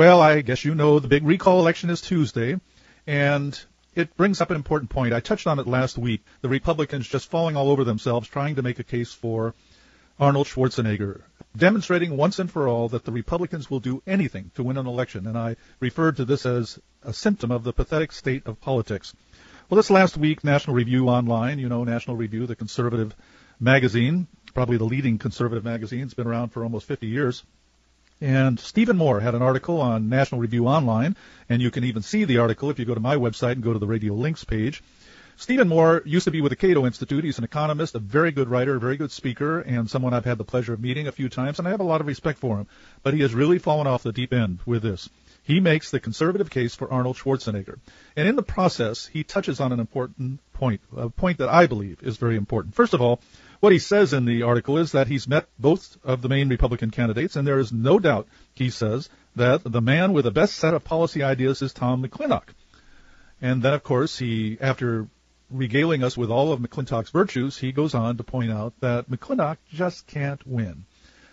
Well, I guess you know the big recall election is Tuesday, and it brings up an important point. I touched on it last week. The Republicans just falling all over themselves trying to make a case for Arnold Schwarzenegger, demonstrating once and for all that the Republicans will do anything to win an election. And I referred to this as a symptom of the pathetic state of politics. Well, this last week, National Review Online, you know, National Review, the conservative magazine, probably the leading conservative magazine, it's been around for almost 50 years. And Stephen Moore had an article on National Review Online, and you can even see the article if you go to my website and go to the Radio Links page. Stephen Moore used to be with the Cato Institute. He's an economist, a very good writer, a very good speaker, and someone I've had the pleasure of meeting a few times, and I have a lot of respect for him. But he has really fallen off the deep end with this. He makes the conservative case for Arnold Schwarzenegger. And in the process, he touches on an important point, a point that I believe is very important. First of all, what he says in the article is that he's met both of the main Republican candidates, and there is no doubt, he says, that the man with the best set of policy ideas is Tom McClintock. And then, of course, he, after regaling us with all of McClintock's virtues, he goes on to point out that McClintock just can't win.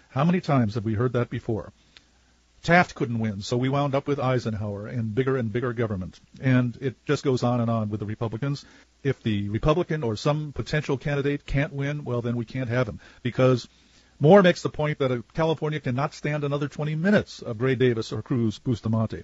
How many times have we heard that before? Taft couldn't win, so we wound up with Eisenhower and bigger and bigger government. And it just goes on and on with the Republicans. If the Republican or some potential candidate can't win, well, then we can't have him. Because Moore makes the point that California cannot stand another 20 minutes of Gray Davis or Cruz Bustamante.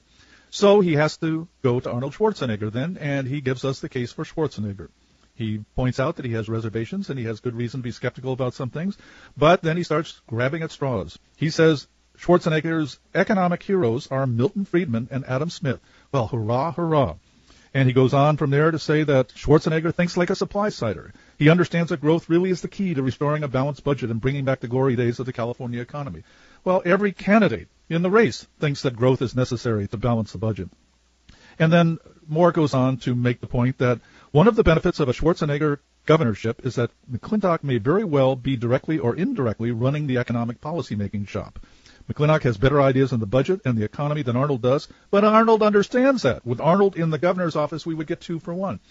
So he has to go to Arnold Schwarzenegger then, and he gives us the case for Schwarzenegger. He points out that he has reservations and he has good reason to be skeptical about some things, but then he starts grabbing at straws. He says Schwarzenegger's economic heroes are Milton Friedman and Adam Smith. Well, hurrah, hurrah. And he goes on from there to say that Schwarzenegger thinks like a supply sider. He understands that growth really is the key to restoring a balanced budget and bringing back the glory days of the California economy. Well, every candidate in the race thinks that growth is necessary to balance the budget. And then Moore goes on to make the point that one of the benefits of a Schwarzenegger governorship is that McClintock may very well be directly or indirectly running the economic policy making shop. McClintock has better ideas on the budget and the economy than Arnold does, but Arnold understands that. With Arnold in the governor's office, we would get two for one.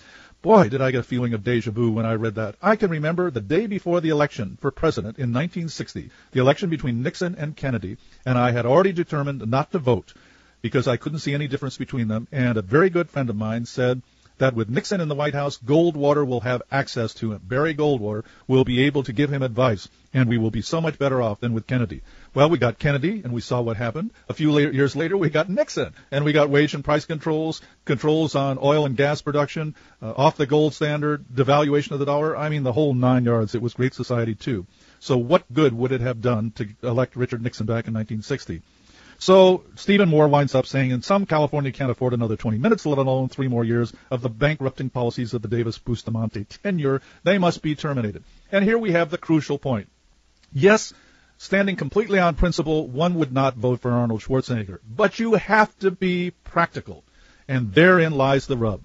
Boy, did I get a feeling of deja vu when I read that. I can remember the day before the election for president in 1960, the election between Nixon and Kennedy, and I had already determined not to vote because I couldn't see any difference between them. And a very good friend of mine said, that with Nixon in the White House, Goldwater will have access to him. Barry Goldwater will be able to give him advice, and we will be so much better off than with Kennedy. Well, we got Kennedy, and we saw what happened. A few later, years later, we got Nixon, and we got wage and price controls, controls on oil and gas production, uh, off the gold standard, devaluation of the dollar. I mean, the whole nine yards. It was great society, too. So what good would it have done to elect Richard Nixon back in 1960? So Stephen Moore winds up saying, in some, California can't afford another 20 minutes, let alone three more years of the bankrupting policies of the Davis Bustamante tenure. They must be terminated. And here we have the crucial point. Yes, standing completely on principle, one would not vote for Arnold Schwarzenegger. But you have to be practical. And therein lies the rub.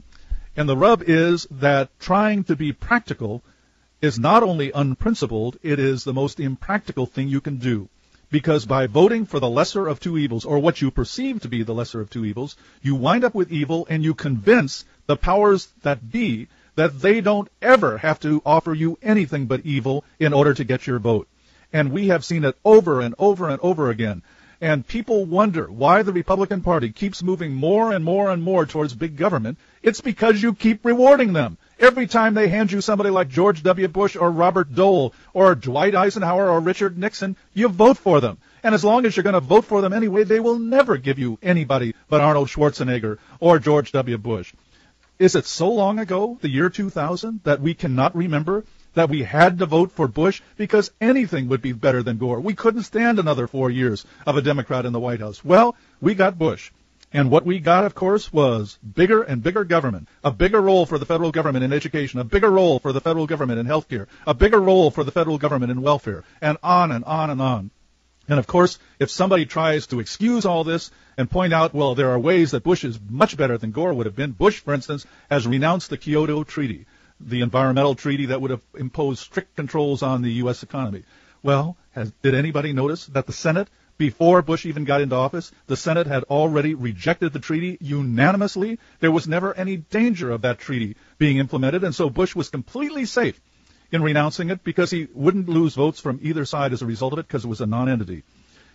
And the rub is that trying to be practical is not only unprincipled, it is the most impractical thing you can do. Because by voting for the lesser of two evils, or what you perceive to be the lesser of two evils, you wind up with evil and you convince the powers that be that they don't ever have to offer you anything but evil in order to get your vote. And we have seen it over and over and over again. And people wonder why the Republican Party keeps moving more and more and more towards big government. It's because you keep rewarding them. Every time they hand you somebody like George W. Bush or Robert Dole or Dwight Eisenhower or Richard Nixon, you vote for them. And as long as you're going to vote for them anyway, they will never give you anybody but Arnold Schwarzenegger or George W. Bush. Is it so long ago, the year 2000, that we cannot remember that we had to vote for Bush because anything would be better than Gore? We couldn't stand another four years of a Democrat in the White House. Well, we got Bush. And what we got, of course, was bigger and bigger government, a bigger role for the federal government in education, a bigger role for the federal government in healthcare, a bigger role for the federal government in welfare, and on and on and on. And of course, if somebody tries to excuse all this and point out, well, there are ways that Bush is much better than Gore would have been, Bush, for instance, has renounced the Kyoto Treaty, the environmental treaty that would have imposed strict controls on the U.S. economy. Well, has, did anybody notice that the Senate before Bush even got into office, the Senate had already rejected the treaty unanimously. There was never any danger of that treaty being implemented, and so Bush was completely safe in renouncing it because he wouldn't lose votes from either side as a result of it because it was a non-entity.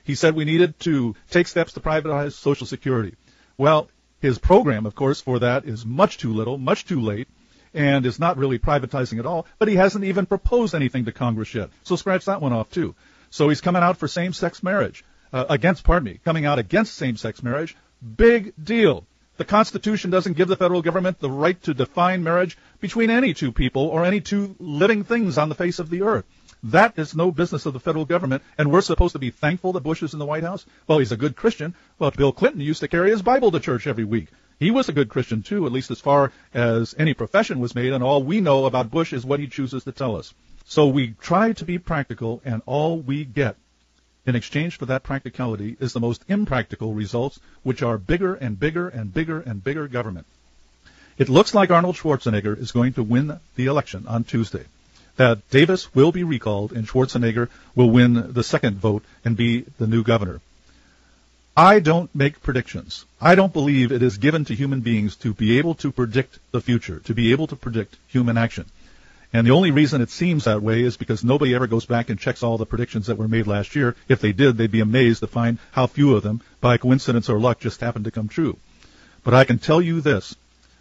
He said we needed to take steps to privatize Social Security. Well, his program, of course, for that is much too little, much too late, and is not really privatizing at all, but he hasn't even proposed anything to Congress yet. So scratch that one off too. So he's coming out for same-sex marriage, uh, against, pardon me, coming out against same-sex marriage. Big deal. The Constitution doesn't give the federal government the right to define marriage between any two people or any two living things on the face of the earth. That is no business of the federal government, and we're supposed to be thankful that Bush is in the White House? Well, he's a good Christian. Well, Bill Clinton used to carry his Bible to church every week. He was a good Christian too, at least as far as any profession was made, and all we know about Bush is what he chooses to tell us. So we try to be practical, and all we get in exchange for that practicality is the most impractical results, which are bigger and bigger and bigger and bigger government. It looks like Arnold Schwarzenegger is going to win the election on Tuesday. That Davis will be recalled and Schwarzenegger will win the second vote and be the new governor. I don't make predictions. I don't believe it is given to human beings to be able to predict the future, to be able to predict human action. And the only reason it seems that way is because nobody ever goes back and checks all the predictions that were made last year. If they did, they'd be amazed to find how few of them, by coincidence or luck, just happened to come true. But I can tell you this,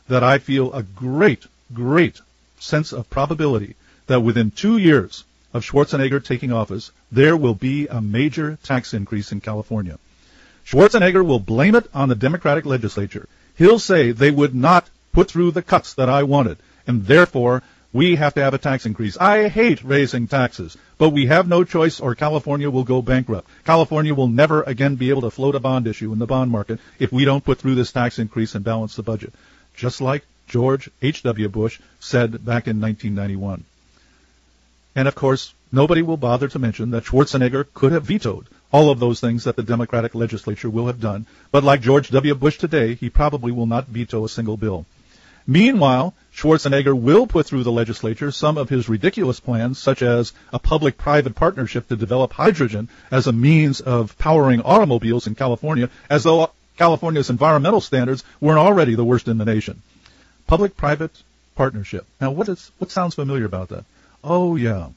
that I feel a great, great sense of probability that within two years of Schwarzenegger taking office, there will be a major tax increase in California. Schwarzenegger will blame it on the Democratic legislature. He'll say they would not put through the cuts that I wanted, and therefore we have to have a tax increase. I hate raising taxes, but we have no choice or California will go bankrupt. California will never again be able to float a bond issue in the bond market if we don't put through this tax increase and balance the budget. Just like George H.W. Bush said back in 1991. And of course, nobody will bother to mention that Schwarzenegger could have vetoed all of those things that the Democratic legislature will have done. But like George W. Bush today, he probably will not veto a single bill. Meanwhile, Schwarzenegger will put through the legislature some of his ridiculous plans, such as a public-private partnership to develop hydrogen as a means of powering automobiles in California, as though California's environmental standards weren't already the worst in the nation. Public-private partnership. Now, what is what sounds familiar about that? Oh yeah,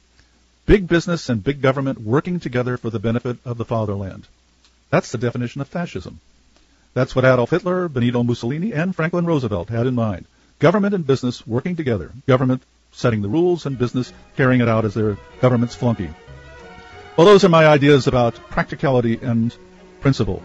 Big business and big government working together for the benefit of the fatherland. That's the definition of fascism. That's what Adolf Hitler, Benito Mussolini, and Franklin Roosevelt had in mind. Government and business working together. Government setting the rules and business carrying it out as their government's flunky. Well, those are my ideas about practicality and principle.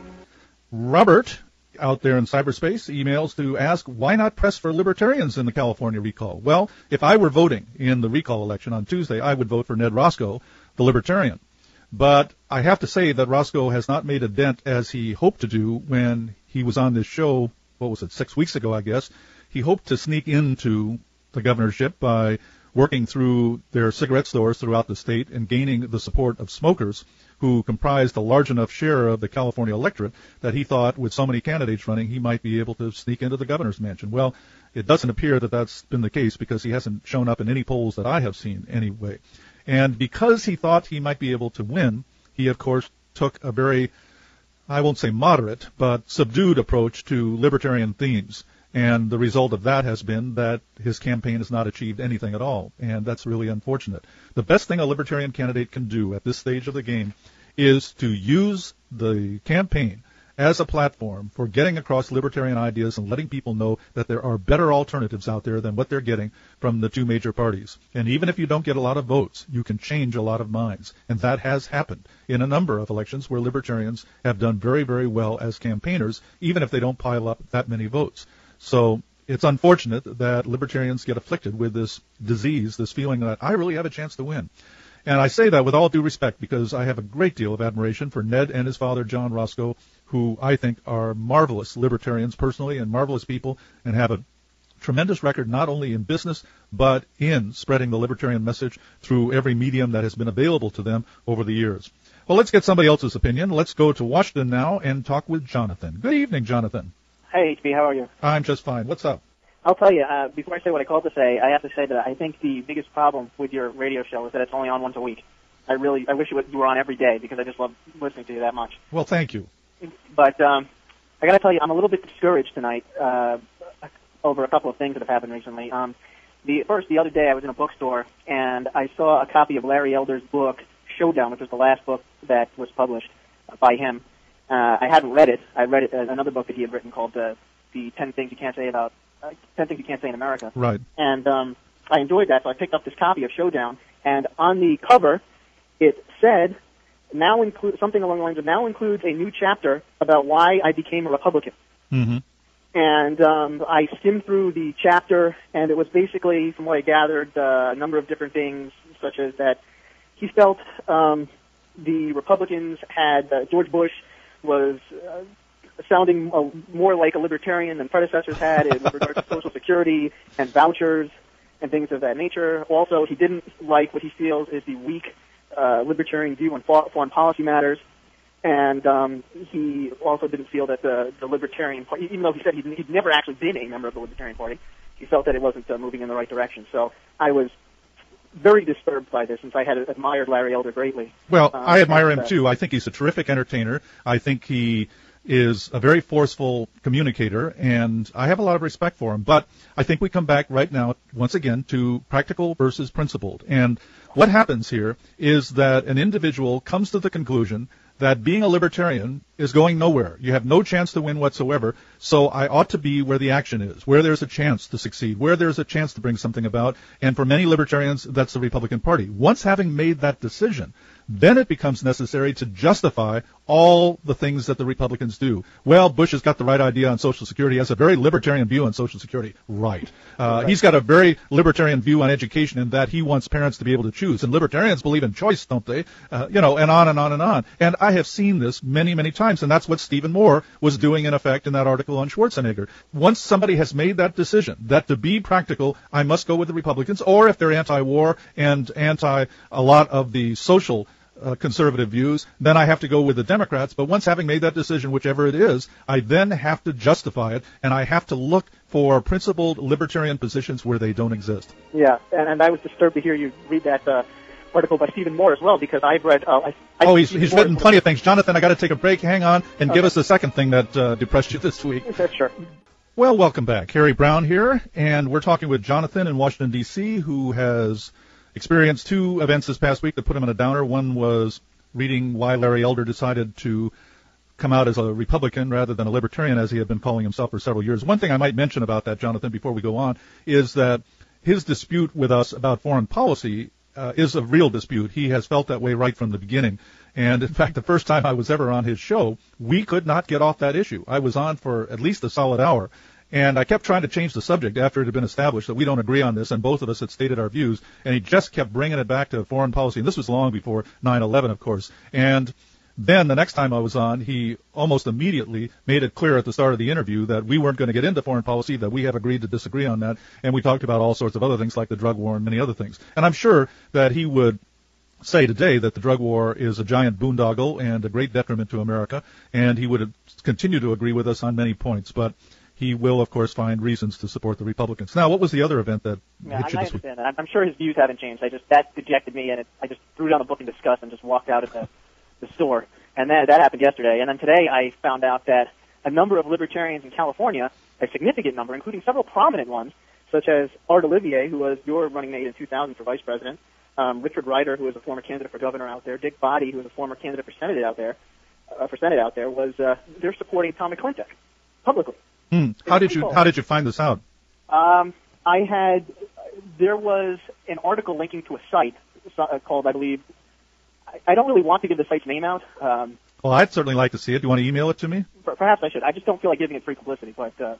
Robert out there in cyberspace emails to ask why not press for libertarians in the California recall. Well, if I were voting in the recall election on Tuesday, I would vote for Ned Roscoe, the libertarian. But I have to say that Roscoe has not made a dent as he hoped to do when he was on this show, what was it, six weeks ago, I guess. He hoped to sneak into the governorship by working through their cigarette stores throughout the state and gaining the support of smokers who comprised a large enough share of the California electorate that he thought with so many candidates running, he might be able to sneak into the governor's mansion. Well, it doesn't appear that that's been the case because he hasn't shown up in any polls that I have seen anyway. And because he thought he might be able to win, he of course took a very, I won't say moderate, but subdued approach to libertarian themes. And the result of that has been that his campaign has not achieved anything at all. And that's really unfortunate. The best thing a libertarian candidate can do at this stage of the game is to use the campaign as a platform for getting across libertarian ideas and letting people know that there are better alternatives out there than what they're getting from the two major parties. And even if you don't get a lot of votes, you can change a lot of minds. And that has happened in a number of elections where libertarians have done very, very well as campaigners, even if they don't pile up that many votes. So it's unfortunate that libertarians get afflicted with this disease, this feeling that I really have a chance to win. And I say that with all due respect because I have a great deal of admiration for Ned and his father, John Roscoe, who I think are marvelous libertarians personally and marvelous people and have a tremendous record not only in business but in spreading the libertarian message through every medium that has been available to them over the years. Well, let's get somebody else's opinion. Let's go to Washington now and talk with Jonathan. Good evening, Jonathan. Hey, HB, how are you? I'm just fine. What's up? I'll tell you, uh, before I say what I called to say, I have to say that I think the biggest problem with your radio show is that it's only on once a week. I really, I wish you, would, you were on every day because I just love listening to you that much. Well, thank you. But um, I got to tell you, I'm a little bit discouraged tonight uh, over a couple of things that have happened recently. Um, the first, the other day, I was in a bookstore and I saw a copy of Larry Elder's book Showdown, which was the last book that was published. by him. Uh, I hadn't read it. I read it, uh, another book that he had written called uh, "The Ten Things You Can't Say About uh, Ten Things You Can't Say in America." Right. And um, I enjoyed that, so I picked up this copy of Showdown. And on the cover, it said, "Now include something along the lines of now includes a new chapter about why I became a Republican." Mm-hmm. and um, I skimmed through the chapter, and it was basically, from what I gathered, uh, a number of different things, such as that he felt um, the Republicans had uh, George Bush was uh, sounding uh, more like a libertarian than predecessors had in regard to Social Security and vouchers and things of that nature. Also, he didn't like what he feels is the weak uh, libertarian view on foreign policy matters and um, he also didn't feel that the, the Libertarian Party, even though he said he'd, he'd never actually been a member of the Libertarian Party, he felt that it wasn't uh, moving in the right direction. So I was very disturbed by this since I had admired Larry Elder greatly. Well, Um, I admire and, him too. I think he's a terrific entertainer. I think he is a very forceful communicator, and I have a lot of respect for him. But I think we come back right now, once again, to practical versus principled. And what happens here is that an individual comes to the conclusion that being a libertarian is going nowhere. You have no chance to win whatsoever. So I ought to be where the action is, where there's a chance to succeed, where there's a chance to bring something about. And for many libertarians, that's the Republican Party. Once having made that decision, then it becomes necessary to justify all the things that the Republicans do. Well, Bush has got the right idea on Social Security. He has a very libertarian view on Social Security. Right. Uh, He's got a very libertarian view on education in that he wants parents to be able to choose. And libertarians believe in choice, don't they? Uh, you know, and on and on and on. And I have seen this many, many times, and that's what Stephen Moore was doing in effect in that article on Schwarzenegger. Once somebody has made that decision that to be practical, I must go with the Republicans, or if they're anti-war and anti a lot of the social uh, conservative views, then I have to go with the Democrats. But once having made that decision, whichever it is, I then have to justify it, and I have to look for principled libertarian positions where they don't exist. Yeah, and, and I was disturbed to hear you read that uh, article by Stephen Moore as well because I've read. Uh, I, I Oh, he's, he's Moore written plenty of things. Jonathan, I got to take a break. Hang on and give us the second thing that uh, depressed you this week. Sure. Well, welcome back. Harry Browne here, and we're talking with Jonathan in Washington, D.C., who has experienced two events this past week that put him in a downer. One was reading why Larry Elder decided to come out as a Republican rather than a Libertarian, as he had been calling himself for several years. One thing I might mention about that, Jonathan, before we go on, is that his dispute with us about foreign policy uh, is a real dispute. He has felt that way right from the beginning. And in fact, the first time I was ever on his show, we could not get off that issue. I was on for at least a solid hour. And I kept trying to change the subject after it had been established that we don't agree on this, and both of us had stated our views. And he just kept bringing it back to foreign policy. And this was long before 9/11, of course. And then the next time I was on, he almost immediately made it clear at the start of the interview that we weren't going to get into foreign policy, that we have agreed to disagree on that, and we talked about all sorts of other things like the drug war and many other things. And I'm sure that he would say today that the drug war is a giant boondoggle and a great detriment to America, and he would continue to agree with us on many points, but he will, of course, find reasons to support the Republicans. Now, what was the other event that Yeah, hit you I this week? understand that. I'm, I'm sure his views haven't changed. I just that dejected me, and it, I just threw down the book in disgust and just walked out of the, the store. And that that happened yesterday. And then today, I found out that a number of libertarians in California, a significant number, including several prominent ones, such as Art Olivier, who was your running mate in 2000 for vice president, um, Richard Rider, who was a former candidate for governor out there, Dick Boddie, who was a former candidate for senate out there, uh, for senate out there, was uh, they're supporting Tom McClintock publicly. Hmm. How did you how did you find this out? Um, I had there was an article linking to a site uh, called, I believe. I- I don't really want to give the site's name out. Um, Well, I'd certainly like to see it. Do you want to email it to me? perhaps I should. I just don't feel like giving it free publicity, but uh,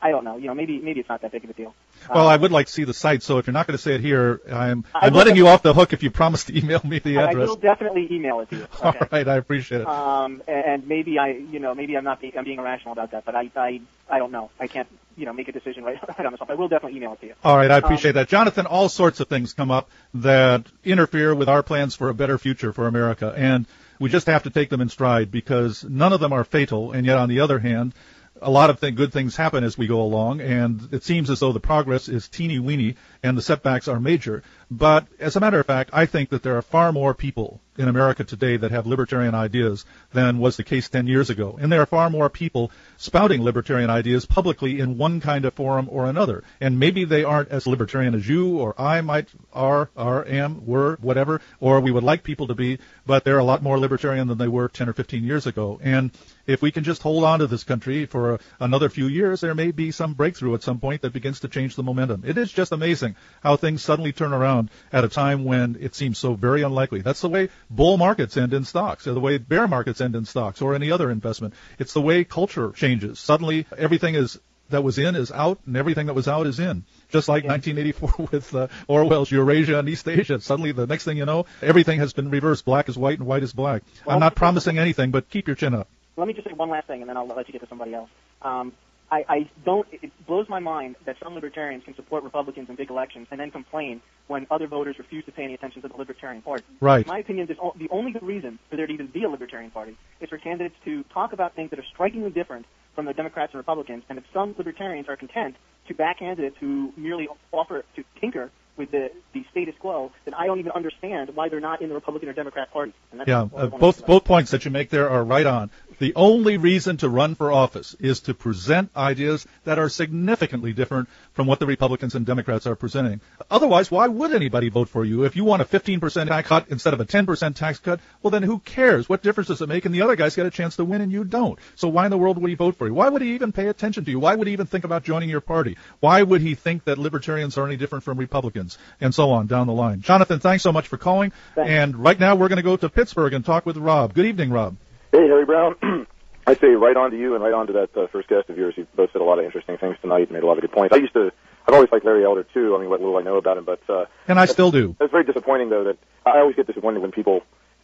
I don't know. You know, maybe maybe it's not that big of a deal. Well, Uh, I would like to see the site, so if you're not going to say it here, I'm I'm letting you off the hook if you promise to email me the address. I will definitely email it to you. All Okay. right, I appreciate it. Um, and maybe I, you know, maybe I'm not being, I'm being irrational about that, but I, I, I don't know. I can't, you know, make a decision right, right on the spot. I will definitely email it to you. All right, I um, appreciate that. Jonathan, all sorts of things come up that interfere with our plans for a better future for America, and we just have to take them in stride because none of them are fatal, and yet on the other hand, a lot of th- good things happen as we go along, and it seems as though the progress is teeny weeny and the setbacks are major. But as a matter of fact, I think that there are far more people in America today that have libertarian ideas than was the case 10 years ago. And there are far more people spouting libertarian ideas publicly in one kind of forum or another. And maybe they aren't as libertarian as you or I might are, are, am, were, whatever, or we would like people to be, but they're a lot more libertarian than they were 10 or 15 years ago. And if we can just hold on to this country for another few years, there may be some breakthrough at some point that begins to change the momentum. It is just amazing how things suddenly turn around at a time when it seems so very unlikely. That's the way bull markets end in stocks, or the way bear markets end in stocks, or any other investment. It's the way culture changes. Suddenly, everything is that was in is out, and everything that was out is in. Just like yeah. 1984 with uh, Orwell's Eurasia and Eastasia. Suddenly, the next thing you know, everything has been reversed. Black is white and white is black. Well, I'm not promising anything, but keep your chin up let me just say one last thing, and then I'll let you get to somebody else. Um, I, I don't. It blows my mind that some libertarians can support Republicans in big elections and then complain when other voters refuse to pay any attention to the Libertarian Party. Right. In my opinion, this, the only good reason for there to even be a Libertarian Party is for candidates to talk about things that are strikingly different from the Democrats and Republicans. And if some libertarians are content to back candidates who merely offer to tinker with the, the status quo, then I don't even understand why they're not in the Republican or Democrat party. yeah, uh, both both points that you make there are right on. The only reason to run for office is to present ideas that are significantly different from what the Republicans and Democrats are presenting. Otherwise, why would anybody vote for you? If you want a 15% tax cut instead of a 10% tax cut, well then who cares? What difference does it make? And the other guys get a chance to win and you don't. So why in the world would he vote for you? Why would he even pay attention to you? Why would he even think about joining your party? Why would he think that libertarians are any different from Republicans? And so on down the line. Jonathan, thanks so much for calling. Thanks. And right now we're going to go to Pittsburgh and talk with Rob. Good evening, Rob. Hey, Harry Browne. I say right on to you and right on to that uh, first guest of yours. You both said a lot of interesting things tonight and made a lot of good points. I used to, I've always liked Larry Elder too. I mean, what little I know about him, but uh, and I still do. It's very disappointing though that I always get disappointed when people,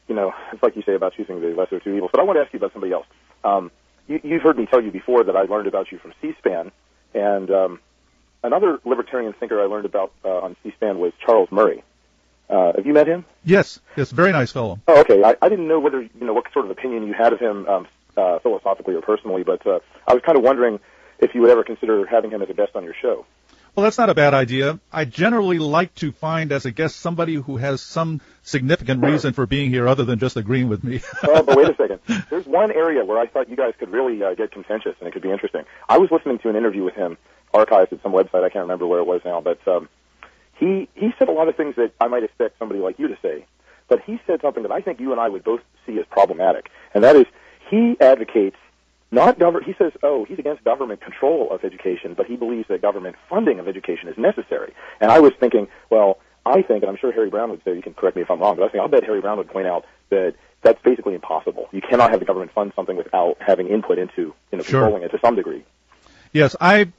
you know, it's like you say about choosing the lesser of two evils. But I want to ask you about somebody else. Um, you, you've heard me tell you before that I learned about you from C-SPAN, and um, another libertarian thinker I learned about uh, on C-SPAN was Charles Murray. Uh, have you met him? Yes, yes, very nice fellow. Oh, okay. I, I didn't know whether you know what sort of opinion you had of him um, uh, philosophically or personally, but uh, I was kind of wondering if you would ever consider having him as a guest on your show. Well, that's not a bad idea. I generally like to find as a guest somebody who has some significant reason for being here other than just agreeing with me. well, but wait a second. There's one area where I thought you guys could really uh, get contentious and it could be interesting. I was listening to an interview with him, archived at some website. I can't remember where it was now, but um, he he said a lot of things that I might expect somebody like you to say, but he said something that I think you and I would both see as problematic, and that is he advocates not government. He says, oh, he's against government control of education, but he believes that government funding of education is necessary. And I was thinking, well, I think, and I'm sure Harry Browne would say, you can correct me if I'm wrong, but I think I'll bet Harry Browne would point out that that's basically impossible. You cannot have the government fund something without having input into, you know, sure. controlling it to some degree. Yes, I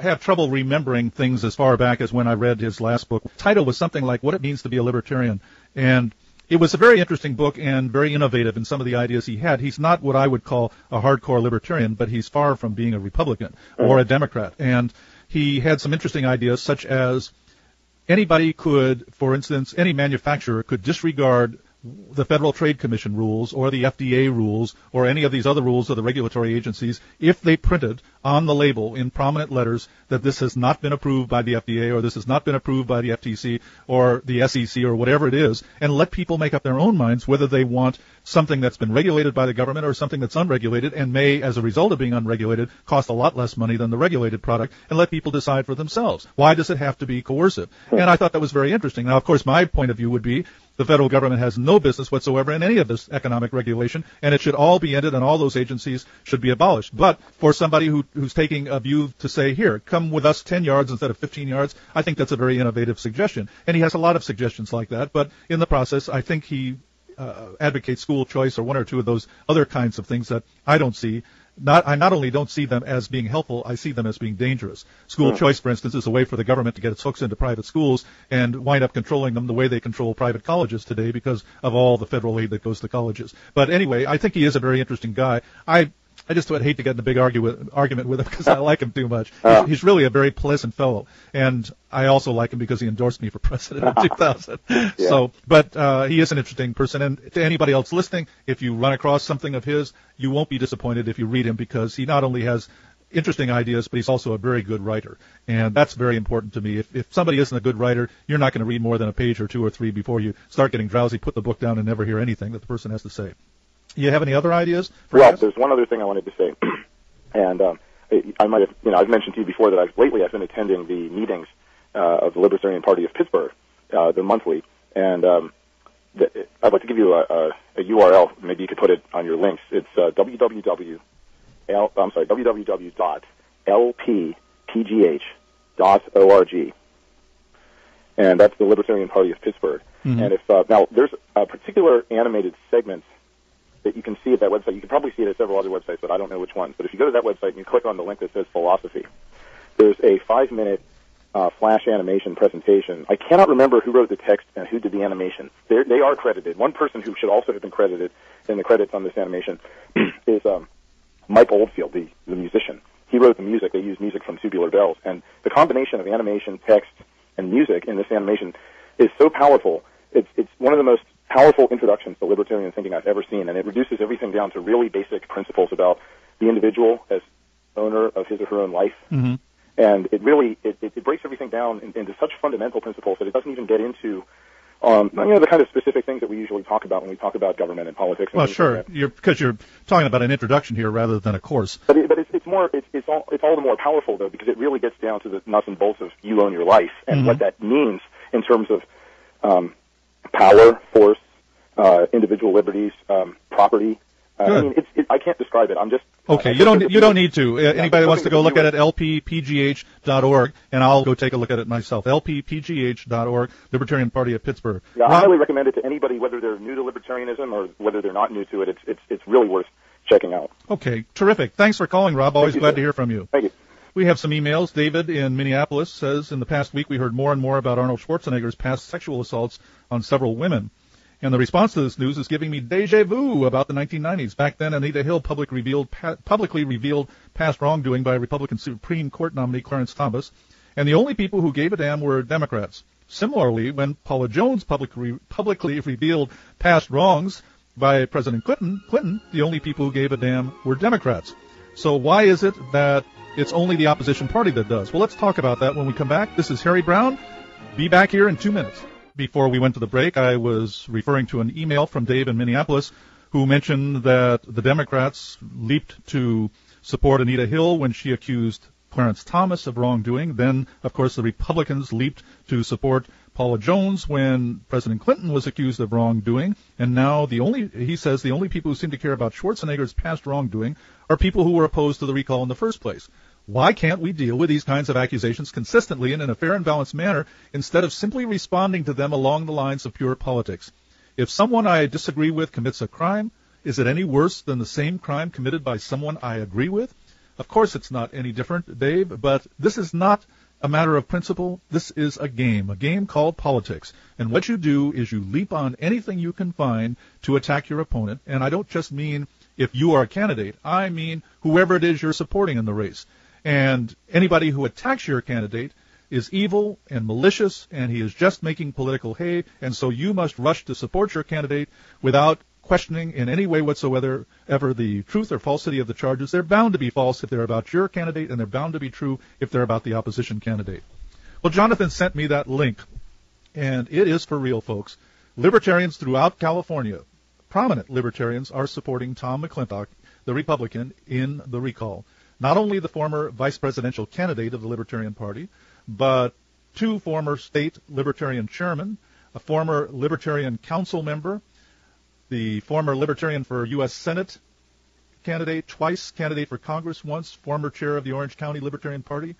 have trouble remembering things as far back as when I read his last book. Title was something like "What It Means to Be a Libertarian," and it was a very interesting book and very innovative in some of the ideas he had. He's not what I would call a hardcore libertarian, but he's far from being a Republican or a Democrat. And he had some interesting ideas, such as anybody could, for instance, any manufacturer could disregard the Federal Trade Commission rules or the FDA rules or any of these other rules of the regulatory agencies if they printed on the label in prominent letters that this has not been approved by the FDA or this has not been approved by the FTC or the SEC or whatever it is and let people make up their own minds whether they want something that's been regulated by the government or something that's unregulated and may, as a result of being unregulated, cost a lot less money than the regulated product and let people decide for themselves. Why does it have to be coercive? Hmm. And I thought that was very interesting. Now, of course, my point of view would be the federal government has no business whatsoever in any of this economic regulation, and it should all be ended, and all those agencies should be abolished. But for somebody who, who's taking a view to say, here, come with us 10 yards instead of 15 yards, I think that's a very innovative suggestion. And he has a lot of suggestions like that, but in the process, I think he uh, advocates school choice or one or two of those other kinds of things that I don't see not I not only don't see them as being helpful, I see them as being dangerous. School hmm. choice, for instance, is a way for the government to get its hooks into private schools and wind up controlling them the way they control private colleges today because of all the federal aid that goes to colleges. But anyway, I think he is a very interesting guy. I I just would hate to get in a big argue with, argument with him because I like him too much. He's, oh. he's, really a very pleasant fellow, and I also like him because he endorsed me for president in 2000. yeah. So, but uh, he is an interesting person, and to anybody else listening, if you run across something of his, you won't be disappointed if you read him because he not only has interesting ideas, but he's also a very good writer. And that's very important to me. If, if somebody isn't a good writer, you're not going to read more than a page or two or three before you start getting drowsy, put the book down, and never hear anything that the person has to say. You have any other ideas? well, there's one other thing I wanted to say, and um, I might have, you know, I've mentioned to you before that I've lately I've been attending the meetings uh, of the Libertarian Party of Pittsburgh, uh, the monthly, and um, the, I'd like to give you a, a, a URL. Maybe you could put it on your links. It's uh, www. L, I'm sorry, www.lppgh.org, and that's the Libertarian Party of Pittsburgh. Mm-hmm. And if uh, now there's a particular animated segment that you can see at that website. You can probably see it at several other websites, but I don't know which ones. But if you go to that website and you click on the link that says philosophy, there's a five-minute uh, flash animation presentation. I cannot remember who wrote the text and who did the animation. They're, they are credited. One person who should also have been credited in the credits on this animation is um, Mike Oldfield, the, the musician. He wrote the music. They used music from Tubular Bells. And the combination of animation, text, and music in this animation is so powerful. It's, it's one of the most powerful introductions to libertarian thinking I've ever seen, and it reduces everything down to really basic principles about the individual as owner of his or her own life. Mm-hmm. And it really it, it, breaks everything down into such fundamental principles that it doesn't even get into um, you know the kind of specific things that we usually talk about when we talk about government and politics. And well, sure, like you're because you're talking about an introduction here rather than a course. But, it, but it's, it's more it's, it's all it's all the more powerful though because it really gets down to the nuts and bolts of you own your life and mm-hmm. what that means in terms of um, power, force, uh, individual liberties, um, property. Uh, I mean, it's, it, I can't describe it. I'm just okay. you don't you don't need to. Uh, anybody wants to go look at it, lppgh.org, and I'll go take a look at it myself. lppgh.org, Libertarian Party of Pittsburgh. Yeah, I highly recommend it to anybody, whether they're new to libertarianism or whether they're not new to it. It's it's it's really worth checking out. Okay, terrific. Thanks for calling, Rob. Always glad to hear from you. Thank you. We have some emails. David in Minneapolis says, in the past week we heard more and more about Arnold Schwarzenegger's past sexual assaults on several women. And the response to this news is giving me deja vu about the 1990s. Back then, Anita Hill public revealed, pa- publicly revealed past wrongdoing by Republican Supreme Court nominee Clarence Thomas, and the only people who gave a damn were Democrats. Similarly, when Paula Jones publicly, publicly revealed past wrongs by President Clinton, Clinton, the only people who gave a damn were Democrats. So why is it that it's only the opposition party that does? Well, let's talk about that when we come back. This is Harry Browne. Be back here in two minutes before we went to the break, I was referring to an email from Dave in Minneapolis who mentioned that the Democrats leaped to support Anita Hill when she accused Clarence Thomas of wrongdoing. Then, of course, the Republicans leaped to support Paula Jones when President Clinton was accused of wrongdoing. And now the only, he says, the only people who seem to care about Schwarzenegger's past wrongdoing are people who were opposed to the recall in the first place. Why can't we deal with these kinds of accusations consistently and in a fair and balanced manner instead of simply responding to them along the lines of pure politics? If someone I disagree with commits a crime, is it any worse than the same crime committed by someone I agree with? Of course it's not any different, Dave, but this is not a matter of principle. This is a game, a game called politics. And what you do is you leap on anything you can find to attack your opponent. And I don't just mean if you are a candidate. I mean whoever it is you're supporting in the race. And anybody who attacks your candidate is evil and malicious, and he is just making political hay, and so you must rush to support your candidate without questioning in any way whatsoever ever the truth or falsity of the charges. They're bound to be false if they're about your candidate, and they're bound to be true if they're about the opposition candidate. Well, Jonathan sent me that link, and it is for real, folks. Libertarians throughout California, prominent libertarians, are supporting Tom McClintock, the Republican, in the recall not only the former vice presidential candidate of the Libertarian Party, but two former state Libertarian chairmen, a former Libertarian council member, the former Libertarian for U.S. Senate candidate, twice candidate for Congress once, former chair of the Orange County Libertarian Party,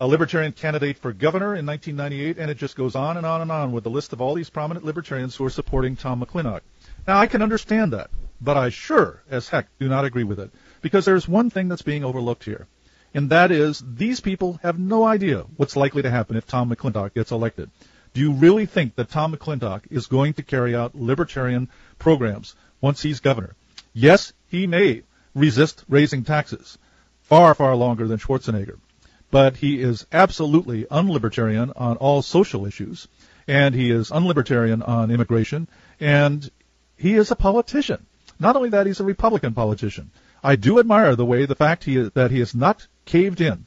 a Libertarian candidate for governor in 1998, and it just goes on and on and on with the list of all these prominent Libertarians who are supporting Tom McClintock. Now, I can understand that, but I sure as heck do not agree with it. Because there's one thing that's being overlooked here, and that is these people have no idea what's likely to happen if Tom McClintock gets elected. Do you really think that Tom McClintock is going to carry out libertarian programs once he's governor? Yes, he may resist raising taxes far, far longer than Schwarzenegger. But he is absolutely unlibertarian on all social issues, and he is unlibertarian on immigration, and he is a politician. Not only that, he's a Republican politician. I do admire the way the fact he, that he has not caved in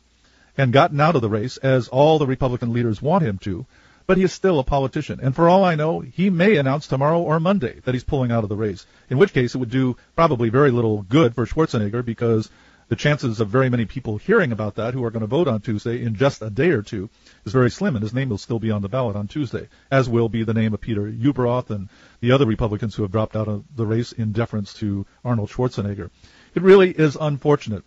and gotten out of the race as all the Republican leaders want him to, but he is still a politician. And for all I know, he may announce tomorrow or Monday that he's pulling out of the race, in which case it would do probably very little good for Schwarzenegger because the chances of very many people hearing about that who are going to vote on Tuesday in just a day or two is very slim, and his name will still be on the ballot on Tuesday, as will be the name of Peter Ueberroth and the other Republicans who have dropped out of the race in deference to Arnold Schwarzenegger. It really is unfortunate.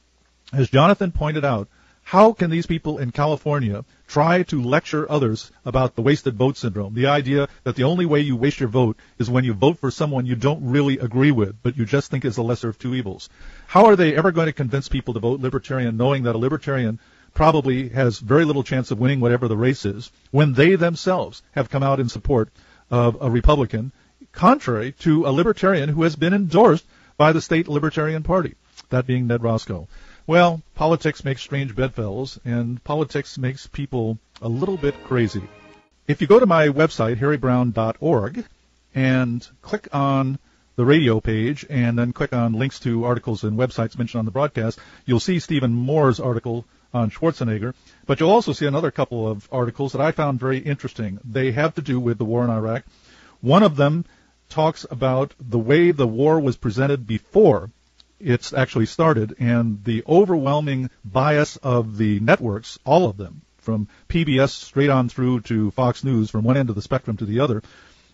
As Jonathan pointed out, how can these people in California try to lecture others about the wasted vote syndrome? The idea that the only way you waste your vote is when you vote for someone you don't really agree with, but you just think is the lesser of two evils. How are they ever going to convince people to vote libertarian knowing that a libertarian probably has very little chance of winning whatever the race is when they themselves have come out in support of a Republican, contrary to a libertarian who has been endorsed by the state Libertarian Party, that being Ned Roscoe. Well, politics makes strange bedfellows, and politics makes people a little bit crazy. If you go to my website, harrybrowne.org, and click on the radio page and then click on links to articles and websites mentioned on the broadcast, you'll see Stephen Moore's article on Schwarzenegger, but you'll also see another couple of articles that I found very interesting. They have to do with the war in Iraq. One of them talks about the way the war was presented before it's actually started, and the overwhelming bias of the networks, all of them, from PBS straight on through to Fox News, from one end of the spectrum to the other,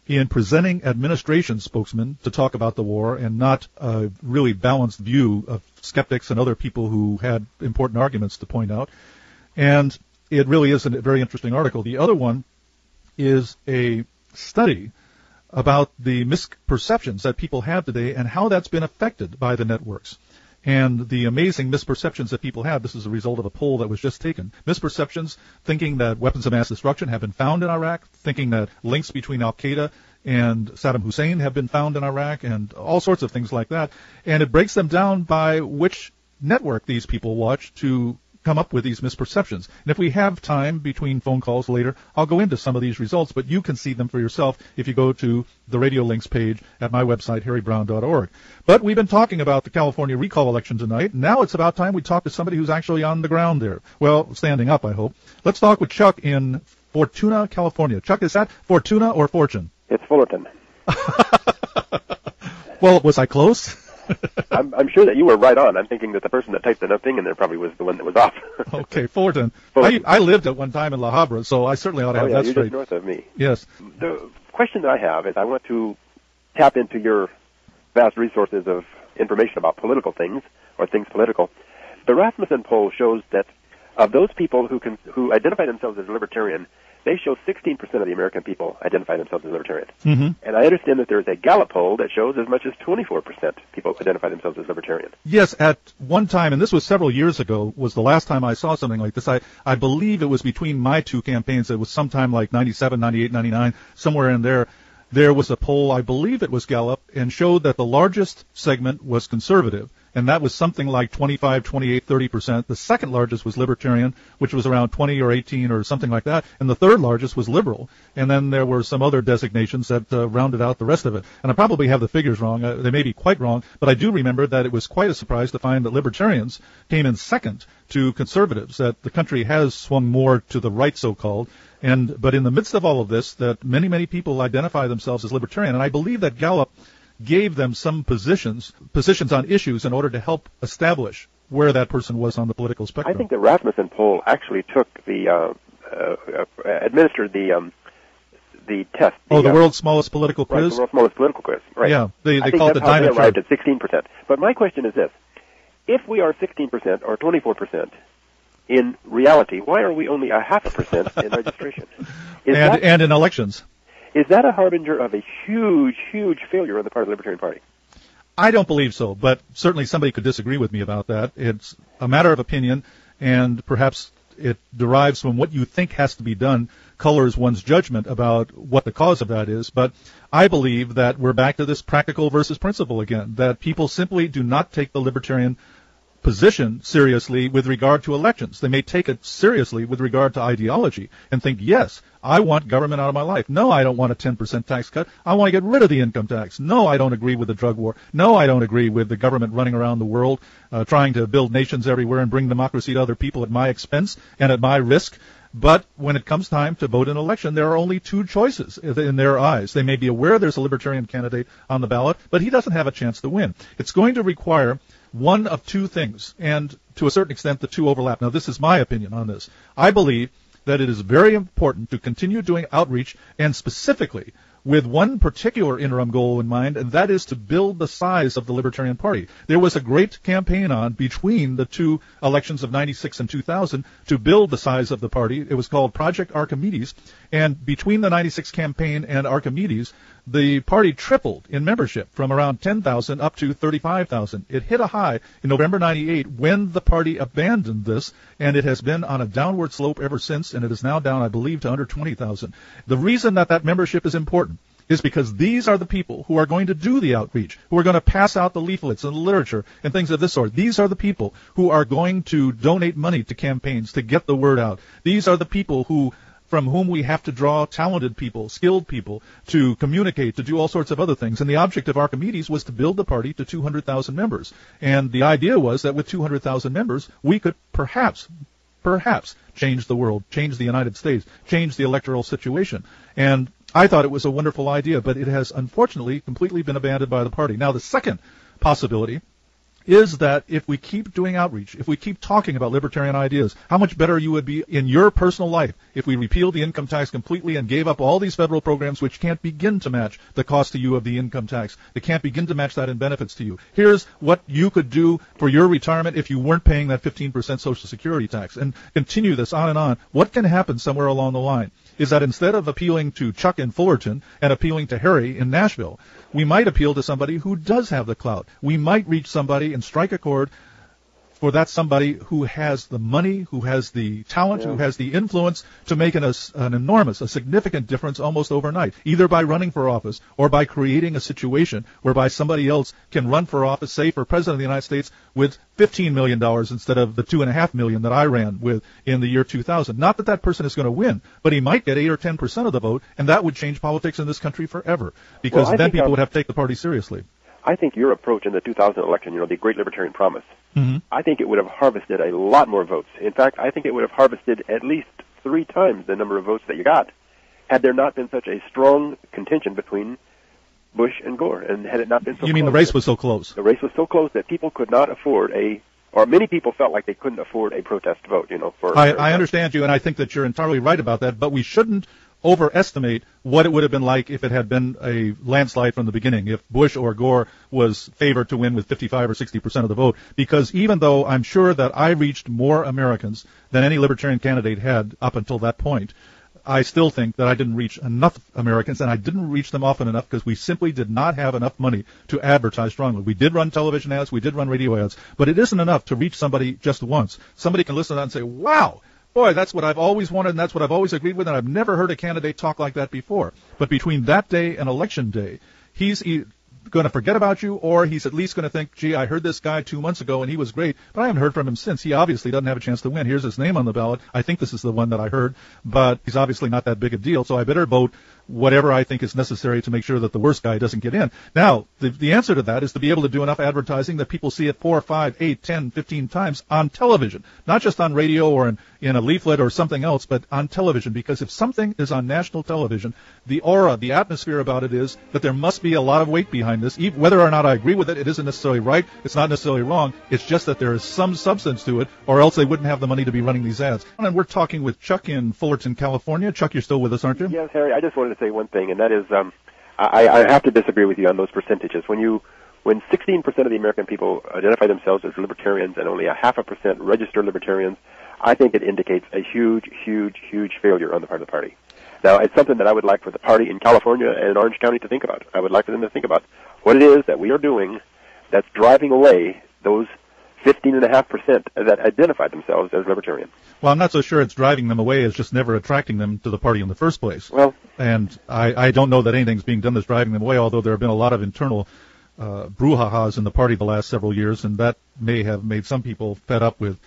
in presenting administration spokesmen to talk about the war and not a really balanced view of skeptics and other people who had important arguments to point out. And it really is a very interesting article. The other one is a study about the misperceptions that people have today and how that's been affected by the networks. And the amazing misperceptions that people have, this is a result of a poll that was just taken. Misperceptions, thinking that weapons of mass destruction have been found in Iraq, thinking that links between Al Qaeda and Saddam Hussein have been found in Iraq, and all sorts of things like that. And it breaks them down by which network these people watch to come up with these misperceptions. And if we have time between phone calls later, I'll go into some of these results, but you can see them for yourself if you go to the Radio Links page at my website, harrybrowne.org. But we've been talking about the California recall election tonight. Now it's about time we talk to somebody who's actually on the ground there. Well, standing up, I hope. Let's talk with Chuck in Fortuna, California. Chuck, is that Fortuna or Fortune? It's Fullerton. well, was I close? I'm, I'm sure that you were right on. I'm thinking that the person that typed the thing in there probably was the one that was off. okay, Fullerton. Fullerton. I, I lived at one time in La Habra, so I certainly ought to oh, have yeah, that you're straight. Just north of me. Yes. The question that I have is I want to tap into your vast resources of information about political things or things political. The Rasmussen poll shows that of those people who can who identify themselves as libertarian, they show 16% of the American people identify themselves as libertarian. Mm-hmm. And I understand that there is a Gallup poll that shows as much as 24% people identify themselves as libertarian. Yes, at one time, and this was several years ago, was the last time I saw something like this. I, I believe it was between my two campaigns. It was sometime like 97, 98, 99, somewhere in there. There was a poll, I believe it was Gallup, and showed that the largest segment was conservative and that was something like 25, 28, 30 percent. The second largest was libertarian, which was around 20 or 18 or something like that, and the third largest was liberal. And then there were some other designations that uh, rounded out the rest of it. And I probably have the figures wrong; uh, they may be quite wrong, but I do remember that it was quite a surprise to find that libertarians came in second to conservatives. That the country has swung more to the right, so-called. And but in the midst of all of this, that many many people identify themselves as libertarian, and I believe that Gallup gave them some positions, positions on issues in order to help establish where that person was on the political spectrum. I think the Rasmussen poll actually took the uh, uh, uh, administered the um, the test. The, oh, the uh, world's smallest political quiz. Right, the world's smallest political quiz. Right. Yeah, they they call it the diamond they arrived at 16 percent. But my question is this: If we are 16 percent or 24 percent in reality, why are we only a half a percent in registration? And that, and in elections. Is that a harbinger of a huge, huge failure on the part of the Libertarian Party? I don't believe so, but certainly somebody could disagree with me about that. It's a matter of opinion, and perhaps it derives from what you think has to be done, colors one's judgment about what the cause of that is. But I believe that we're back to this practical versus principle again, that people simply do not take the libertarian position seriously with regard to elections. They may take it seriously with regard to ideology and think, yes, I want government out of my life. No, I don't want a 10% tax cut. I want to get rid of the income tax. No, I don't agree with the drug war. No, I don't agree with the government running around the world, uh, trying to build nations everywhere and bring democracy to other people at my expense and at my risk. But when it comes time to vote in an election, there are only two choices in their eyes. They may be aware there's a libertarian candidate on the ballot, but he doesn't have a chance to win. It's going to require one of two things, and to a certain extent, the two overlap. Now, this is my opinion on this. I believe that it is very important to continue doing outreach and specifically with one particular interim goal in mind, and that is to build the size of the Libertarian Party. There was a great campaign on between the two elections of 96 and 2000 to build the size of the party. It was called Project Archimedes, and between the 96 campaign and Archimedes, the party tripled in membership from around 10,000 up to 35,000. It hit a high in November 98 when the party abandoned this, and it has been on a downward slope ever since, and it is now down, I believe, to under 20,000. The reason that that membership is important is because these are the people who are going to do the outreach, who are going to pass out the leaflets and the literature and things of this sort. These are the people who are going to donate money to campaigns to get the word out. These are the people who from whom we have to draw talented people, skilled people to communicate, to do all sorts of other things. And the object of Archimedes was to build the party to 200,000 members. And the idea was that with 200,000 members, we could perhaps perhaps change the world, change the United States, change the electoral situation. And I thought it was a wonderful idea, but it has unfortunately completely been abandoned by the party. Now, the second possibility is that if we keep doing outreach, if we keep talking about libertarian ideas, how much better you would be in your personal life if we repealed the income tax completely and gave up all these federal programs which can't begin to match the cost to you of the income tax. They can't begin to match that in benefits to you. Here's what you could do for your retirement if you weren't paying that 15% Social Security tax and continue this on and on. What can happen somewhere along the line? is that instead of appealing to Chuck in Fullerton and appealing to Harry in Nashville, we might appeal to somebody who does have the clout. We might reach somebody and strike a chord for that somebody who has the money, who has the talent, yeah. who has the influence to make an, a, an enormous, a significant difference almost overnight, either by running for office or by creating a situation whereby somebody else can run for office, say for president of the United States, with $15 million instead of the two and a half million that I ran with in the year 2000. Not that that person is going to win, but he might get 8 or 10% of the vote, and that would change politics in this country forever, because well, then people um, would have to take the party seriously. I think your approach in the 2000 election, you know, the Great Libertarian Promise, mm-hmm. I think it would have harvested a lot more votes. In fact, I think it would have harvested at least three times the number of votes that you got had there not been such a strong contention between Bush and Gore, and had it not been so. You mean the race was so close? The race was so close that people could not afford a or many people felt like they couldn't afford a protest vote, you know, for I, I understand you and I think that you're entirely right about that, but we shouldn't overestimate what it would have been like if it had been a landslide from the beginning, if Bush or Gore was favored to win with 55 or 60 percent of the vote. Because even though I'm sure that I reached more Americans than any libertarian candidate had up until that point, I still think that I didn't reach enough Americans, and I didn't reach them often enough because we simply did not have enough money to advertise strongly. We did run television ads, we did run radio ads, but it isn't enough to reach somebody just once. Somebody can listen to that and say, wow, boy, that's what I've always wanted and that's what I've always agreed with, and I've never heard a candidate talk like that before. But between that day and election day, he's going to forget about you, or he's at least going to think, gee, I heard this guy two months ago and he was great, but I haven't heard from him since. He obviously doesn't have a chance to win. Here's his name on the ballot. I think this is the one that I heard, but he's obviously not that big a deal, so I better vote whatever I think is necessary to make sure that the worst guy doesn't get in. Now, the, the answer to that is to be able to do enough advertising that people see it four, five, eight, ten, fifteen times on television, not just on radio or in, in a leaflet or something else, but on television. Because if something is on national television, the aura, the atmosphere about it is that there must be a lot of weight behind this. Even, whether or not I agree with it, it isn't necessarily right. It's not necessarily wrong. It's just that there is some substance to it, or else they wouldn't have the money to be running these ads. And we're talking with Chuck in Fullerton, California. Chuck, you're still with us, aren't you? Yes, Harry. I just wanted to say one thing, and that is, um, I, I have to disagree with you on those percentages. When you when 16% of the American people identify themselves as libertarians and only a half a percent register libertarians, I think it indicates a huge, huge, huge failure on the part of the party. Now, it's something that I would like for the party in California and Orange County to think about. I would like for them to think about what it is that we are doing that's driving away those 15.5% that identify themselves as libertarian. Well, I'm not so sure it's driving them away as just never attracting them to the party in the first place. Well, and I, I don't know that anything's being done that's driving them away, although there have been a lot of internal uh, brouhahas in the party the last several years, and that may have made some people fed up with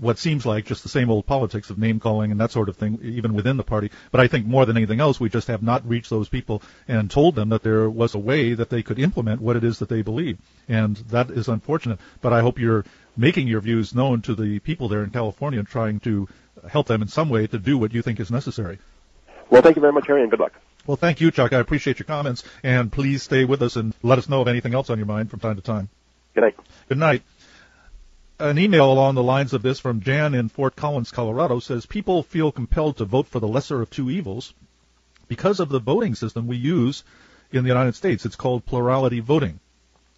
what seems like just the same old politics of name calling and that sort of thing, even within the party. But I think more than anything else, we just have not reached those people and told them that there was a way that they could implement what it is that they believe. And that is unfortunate. But I hope you're making your views known to the people there in California and trying to help them in some way to do what you think is necessary. Well, thank you very much, Harry, and good luck. Well, thank you, Chuck. I appreciate your comments, and please stay with us and let us know of anything else on your mind from time to time. Good night. Good night an email along the lines of this from Jan in Fort Collins, Colorado says people feel compelled to vote for the lesser of two evils because of the voting system we use in the United States. It's called plurality voting.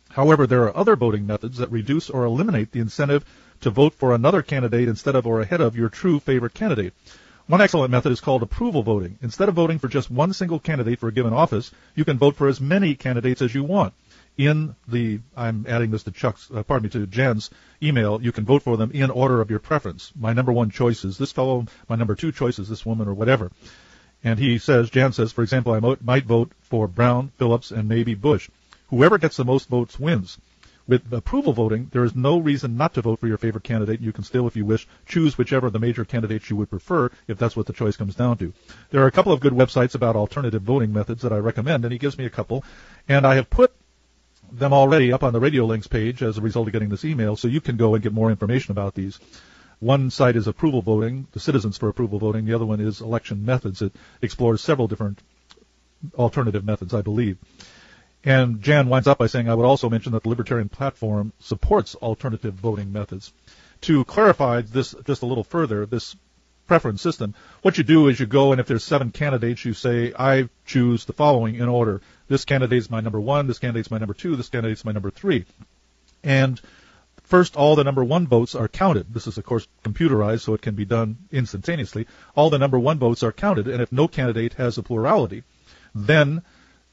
However, there are other voting methods that reduce or eliminate the incentive to vote for another candidate instead of or ahead of your true favorite candidate. One excellent method is called approval voting. Instead of voting for just one single candidate for a given office, you can vote for as many candidates as you want in the, I'm adding this to Chuck's, uh, pardon me, to Jan's email, you can vote for them in order of your preference. My number one choice is this fellow, my number two choice is this woman or whatever. And he says, Jan says, for example, I might vote for Browne, Phillips, and maybe Bush. Whoever gets the most votes wins. With approval voting, there is no reason not to vote for your favorite candidate. You can still, if you wish, choose whichever of the major candidates you would prefer, if that's what the choice comes down to. There are a couple of good websites about alternative voting methods that I recommend, and he gives me a couple. And I have put them already up on the radio links page as a result of getting this email, so you can go and get more information about these. One site is approval voting, the Citizens for Approval Voting. The other one is election methods. It explores several different alternative methods, I believe. And Jan winds up by saying, I would also mention that the Libertarian platform supports alternative voting methods. To clarify this just a little further, this preference system, what you do is you go and if there's seven candidates, you say, I choose the following in order. This candidate is my number one, this candidate is my number two, this candidate is my number three. And first, all the number one votes are counted. This is, of course, computerized, so it can be done instantaneously. All the number one votes are counted, and if no candidate has a plurality, then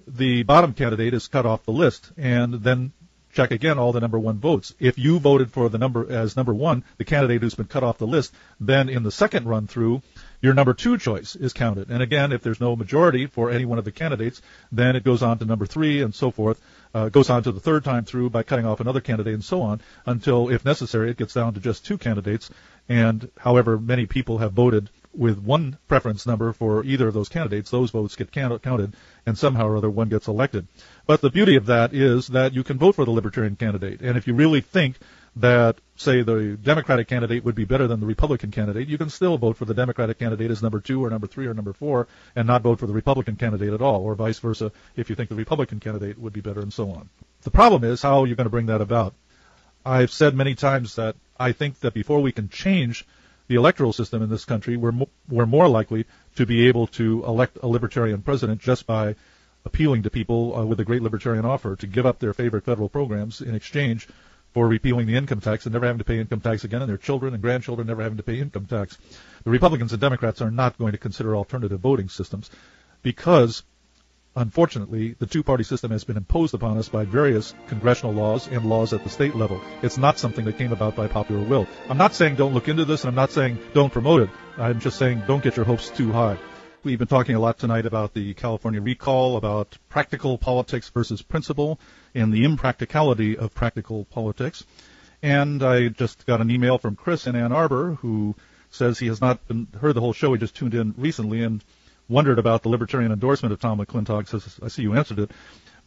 the bottom candidate is cut off the list, and then check again all the number one votes. If you voted for the number as number one, the candidate who's been cut off the list, then in the second run through, your number two choice is counted. And again, if there's no majority for any one of the candidates, then it goes on to number three and so forth. Uh, goes on to the third time through by cutting off another candidate and so on until, if necessary, it gets down to just two candidates. And however many people have voted with one preference number for either of those candidates, those votes get counted, and somehow or other one gets elected. But the beauty of that is that you can vote for the Libertarian candidate, and if you really think that, say, the Democratic candidate would be better than the Republican candidate, you can still vote for the Democratic candidate as number two or number three or number four, and not vote for the Republican candidate at all, or vice versa, if you think the Republican candidate would be better, and so on. The problem is how you're going to bring that about. I've said many times that I think that before we can change the electoral system in this country, we're, mo- we're more likely to be able to elect a libertarian president just by appealing to people uh, with a great libertarian offer to give up their favorite federal programs in exchange for repealing the income tax and never having to pay income tax again, and their children and grandchildren never having to pay income tax. The Republicans and Democrats are not going to consider alternative voting systems because Unfortunately, the two-party system has been imposed upon us by various congressional laws and laws at the state level. It's not something that came about by popular will. I'm not saying don't look into this, and I'm not saying don't promote it. I'm just saying don't get your hopes too high. We've been talking a lot tonight about the California recall, about practical politics versus principle, and the impracticality of practical politics. And I just got an email from Chris in Ann Arbor who says he has not been, heard the whole show. He just tuned in recently and wondered about the libertarian endorsement of Tom McClintock. Says, I see you answered it.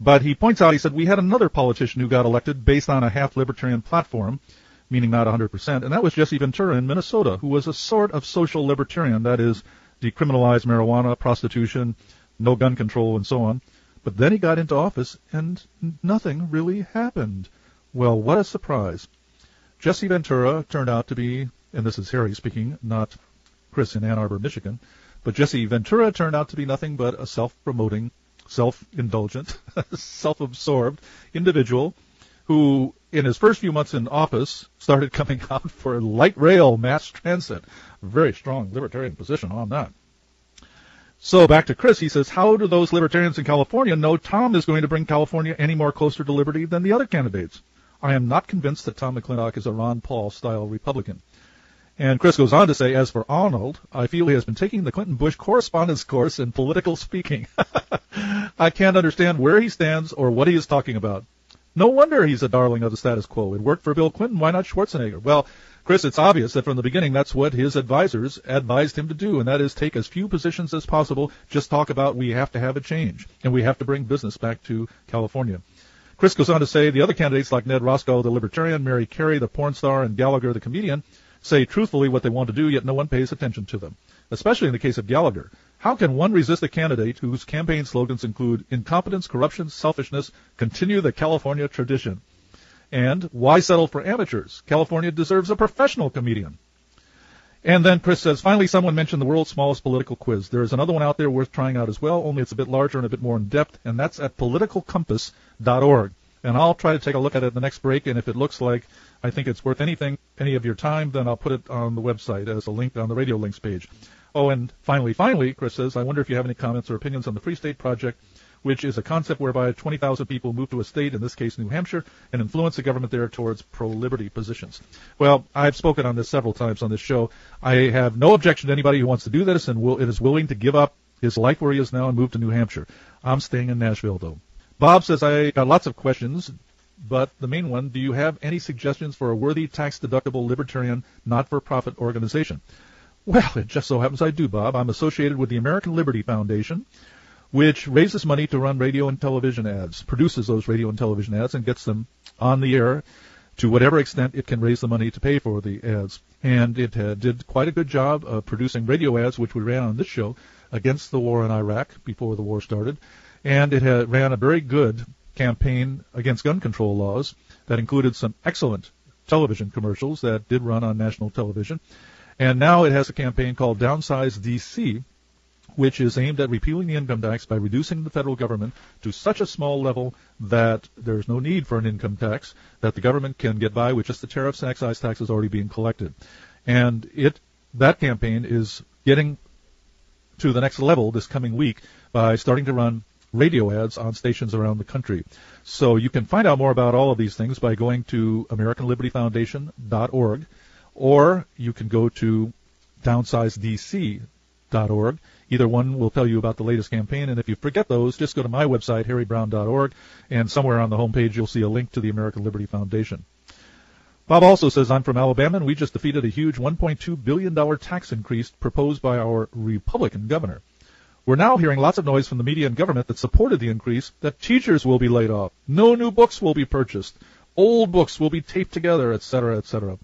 But he points out, he said, we had another politician who got elected based on a half libertarian platform, meaning not 100%, and that was Jesse Ventura in Minnesota, who was a sort of social libertarian, that is, decriminalize marijuana, prostitution, no gun control, and so on. But then he got into office and nothing really happened. Well, what a surprise. Jesse Ventura turned out to be, and this is Harry speaking, not Chris in Ann Arbor, Michigan, but Jesse Ventura turned out to be nothing but a self-promoting, self-indulgent, self-absorbed individual who, in his first few months in office, started coming out for light rail mass transit. Very strong libertarian position on that. So back to Chris, he says, how do those libertarians in California know Tom is going to bring California any more closer to liberty than the other candidates? I am not convinced that Tom McClintock is a Ron Paul style Republican. And Chris goes on to say, as for Arnold, I feel he has been taking the Clinton Bush correspondence course in political speaking. I can't understand where he stands or what he is talking about. No wonder he's a darling of the status quo. It worked for Bill Clinton. Why not Schwarzenegger? Well, Chris, it's obvious that from the beginning that's what his advisors advised him to do, and that is take as few positions as possible. Just talk about we have to have a change, and we have to bring business back to California. Chris goes on to say the other candidates like Ned Roscoe, the libertarian, Mary Carey, the porn star, and Gallagher, the comedian, say truthfully what they want to do, yet no one pays attention to them. Especially in the case of Gallagher. How can one resist a candidate whose campaign slogans include incompetence, corruption, selfishness, continue the California tradition? And why settle for amateurs? California deserves a professional comedian. And then Chris says, finally, someone mentioned the world's smallest political quiz. There is another one out there worth trying out as well, only it's a bit larger and a bit more in depth, and that's at politicalcompass.org. And I'll try to take a look at it the next break, and if it looks like I think it's worth anything, any of your time, then I'll put it on the website as a link on the radio links page. Oh, and finally, finally, Chris says, I wonder if you have any comments or opinions on the Free State Project which is a concept whereby 20,000 people move to a state, in this case New Hampshire, and influence the government there towards pro-liberty positions. Well, I've spoken on this several times on this show. I have no objection to anybody who wants to do this and will, is willing to give up his life where he is now and move to New Hampshire. I'm staying in Nashville, though. Bob says, I got lots of questions, but the main one, do you have any suggestions for a worthy tax-deductible libertarian not-for-profit organization? Well, it just so happens I do, Bob. I'm associated with the American Liberty Foundation, which raises money to run radio and television ads, produces those radio and television ads, and gets them on the air to whatever extent it can raise the money to pay for the ads. And it uh, did quite a good job of producing radio ads, which we ran on this show, against the war in Iraq before the war started. And it had, ran a very good campaign against gun control laws that included some excellent television commercials that did run on national television. And now it has a campaign called Downsize DC, which is aimed at repealing the income tax by reducing the federal government to such a small level that there's no need for an income tax, that the government can get by with just the tariffs and excise taxes already being collected. And it that campaign is getting to the next level this coming week by starting to run radio ads on stations around the country. So you can find out more about all of these things by going to AmericanLibertyFoundation.org or you can go to downsizedc.org Either one will tell you about the latest campaign, and if you forget those, just go to my website, harrybrowne.org, and somewhere on the homepage you'll see a link to the American Liberty Foundation. Bob also says, I'm from Alabama, and we just defeated a huge $1.2 billion tax increase proposed by our Republican governor. We're now hearing lots of noise from the media and government that supported the increase that teachers will be laid off, no new books will be purchased, old books will be taped together, etc., etc.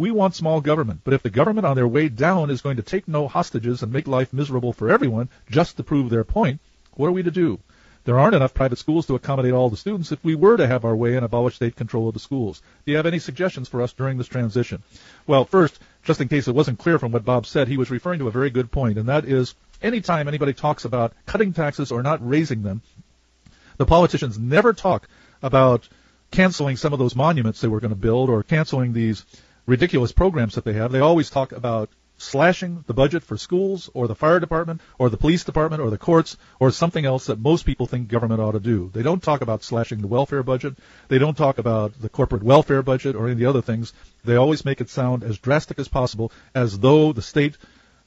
We want small government, but if the government on their way down is going to take no hostages and make life miserable for everyone just to prove their point, what are we to do? There aren't enough private schools to accommodate all the students if we were to have our way and abolish state control of the schools. Do you have any suggestions for us during this transition? Well, first, just in case it wasn't clear from what Bob said, he was referring to a very good point, and that is anytime anybody talks about cutting taxes or not raising them, the politicians never talk about canceling some of those monuments they were going to build or canceling these ridiculous programs that they have. They always talk about slashing the budget for schools or the fire department or the police department or the courts or something else that most people think government ought to do. They don't talk about slashing the welfare budget. They don't talk about the corporate welfare budget or any of the other things. They always make it sound as drastic as possible as though the state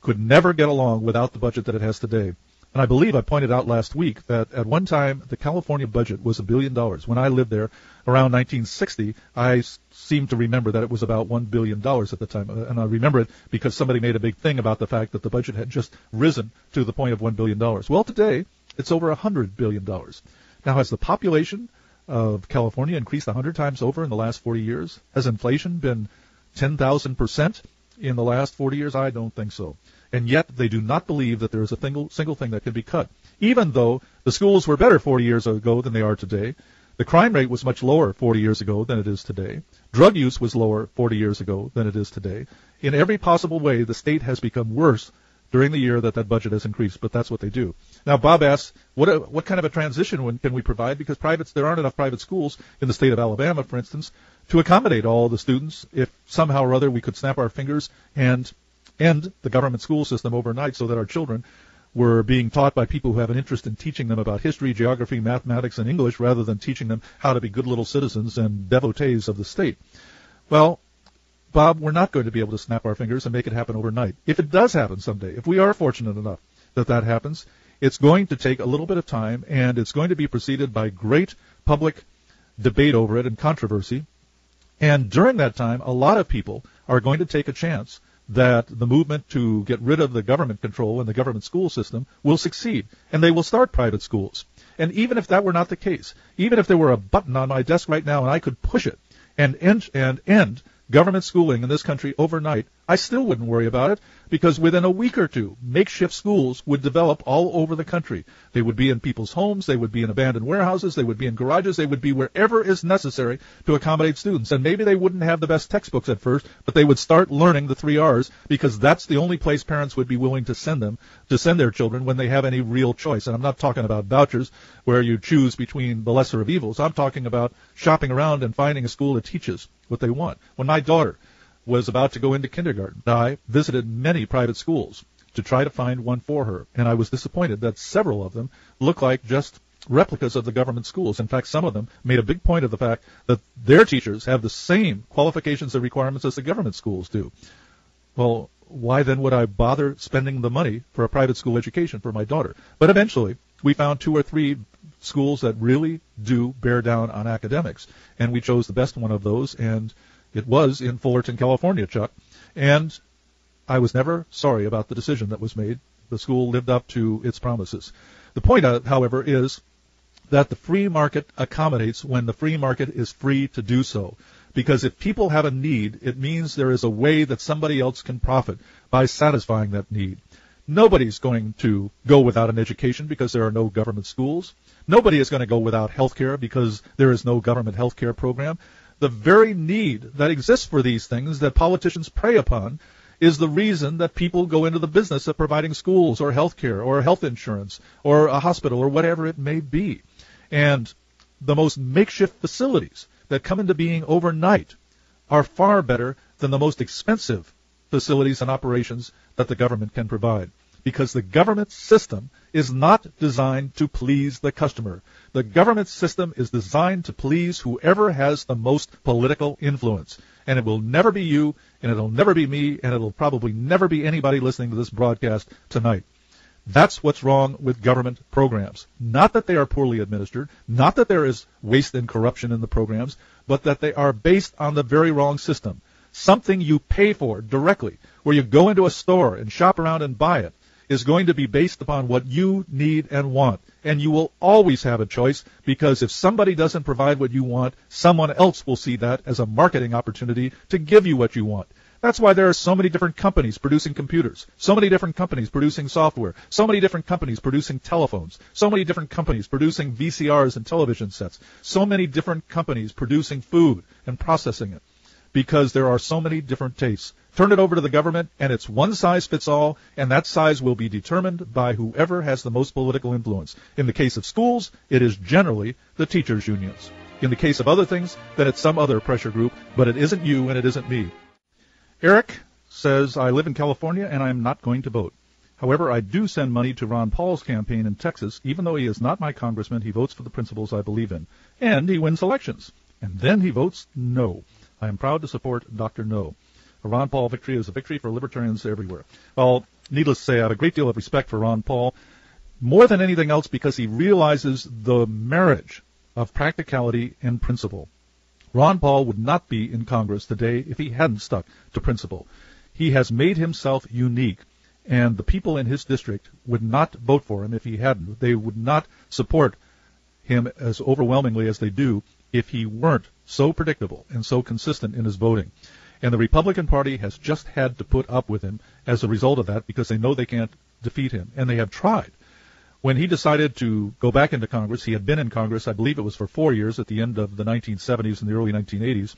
could never get along without the budget that it has today. And I believe I pointed out last week that at one time the California budget was a billion dollars. When I lived there around 1960, I seem to remember that it was about one billion dollars at the time, uh, and I remember it because somebody made a big thing about the fact that the budget had just risen to the point of one billion dollars. Well, today it's over a hundred billion dollars. Now, has the population of California increased a hundred times over in the last 40 years? Has inflation been 10,000 percent in the last 40 years? I don't think so and yet they do not believe that there is a single, single thing that can be cut. Even though the schools were better 40 years ago than they are today, the crime rate was much lower 40 years ago than it is today. Drug use was lower 40 years ago than it is today. In every possible way, the state has become worse during the year that that budget has increased, but that's what they do. Now, Bob asks, what, uh, what kind of a transition can we provide? Because privates, there aren't enough private schools in the state of Alabama, for instance, to accommodate all the students. If somehow or other we could snap our fingers and end the government school system overnight so that our children were being taught by people who have an interest in teaching them about history, geography, mathematics, and English rather than teaching them how to be good little citizens and devotees of the state. Well, Bob, we're not going to be able to snap our fingers and make it happen overnight. If it does happen someday, if we are fortunate enough that that happens, it's going to take a little bit of time and it's going to be preceded by great public debate over it and controversy. And during that time, a lot of people are going to take a chance that the movement to get rid of the government control and the government school system will succeed, and they will start private schools. And even if that were not the case, even if there were a button on my desk right now and I could push it and end, and end government schooling in this country overnight, I still wouldn't worry about it because within a week or two, makeshift schools would develop all over the country. They would be in people's homes, they would be in abandoned warehouses, they would be in garages, they would be wherever is necessary to accommodate students. And maybe they wouldn't have the best textbooks at first, but they would start learning the three R's because that's the only place parents would be willing to send them, to send their children when they have any real choice. And I'm not talking about vouchers where you choose between the lesser of evils. I'm talking about shopping around and finding a school that teaches what they want. When my daughter was about to go into kindergarten. I visited many private schools to try to find one for her, and I was disappointed that several of them looked like just replicas of the government schools. In fact, some of them made a big point of the fact that their teachers have the same qualifications and requirements as the government schools do. Well, why then would I bother spending the money for a private school education for my daughter? But eventually, we found two or three schools that really do bear down on academics, and we chose the best one of those, and it was in Fullerton, California, Chuck. And I was never sorry about the decision that was made. The school lived up to its promises. The point, uh, however, is that the free market accommodates when the free market is free to do so. Because if people have a need, it means there is a way that somebody else can profit by satisfying that need. Nobody's going to go without an education because there are no government schools. Nobody is going to go without health care because there is no government health care program the very need that exists for these things that politicians prey upon is the reason that people go into the business of providing schools or health care or health insurance or a hospital or whatever it may be. And the most makeshift facilities that come into being overnight are far better than the most expensive facilities and operations that the government can provide. Because the government system is not designed to please the customer. The government system is designed to please whoever has the most political influence. And it will never be you, and it'll never be me, and it'll probably never be anybody listening to this broadcast tonight. That's what's wrong with government programs. Not that they are poorly administered, not that there is waste and corruption in the programs, but that they are based on the very wrong system. Something you pay for directly, where you go into a store and shop around and buy it, is going to be based upon what you need and want. And you will always have a choice because if somebody doesn't provide what you want, someone else will see that as a marketing opportunity to give you what you want. That's why there are so many different companies producing computers, so many different companies producing software, so many different companies producing telephones, so many different companies producing VCRs and television sets, so many different companies producing food and processing it because there are so many different tastes turn it over to the government, and it's one size fits all, and that size will be determined by whoever has the most political influence. In the case of schools, it is generally the teachers' unions. In the case of other things, then it's some other pressure group, but it isn't you and it isn't me. Eric says, I live in California and I am not going to vote. However, I do send money to Ron Paul's campaign in Texas. Even though he is not my congressman, he votes for the principles I believe in. And he wins elections. And then he votes no. I am proud to support Dr. No. A Ron Paul victory is a victory for libertarians everywhere. Well, needless to say, I have a great deal of respect for Ron Paul, more than anything else because he realizes the marriage of practicality and principle. Ron Paul would not be in Congress today if he hadn't stuck to principle. He has made himself unique, and the people in his district would not vote for him if he hadn't. They would not support him as overwhelmingly as they do if he weren't so predictable and so consistent in his voting. And the Republican Party has just had to put up with him as a result of that because they know they can't defeat him. And they have tried. When he decided to go back into Congress, he had been in Congress, I believe it was for four years at the end of the 1970s and the early 1980s,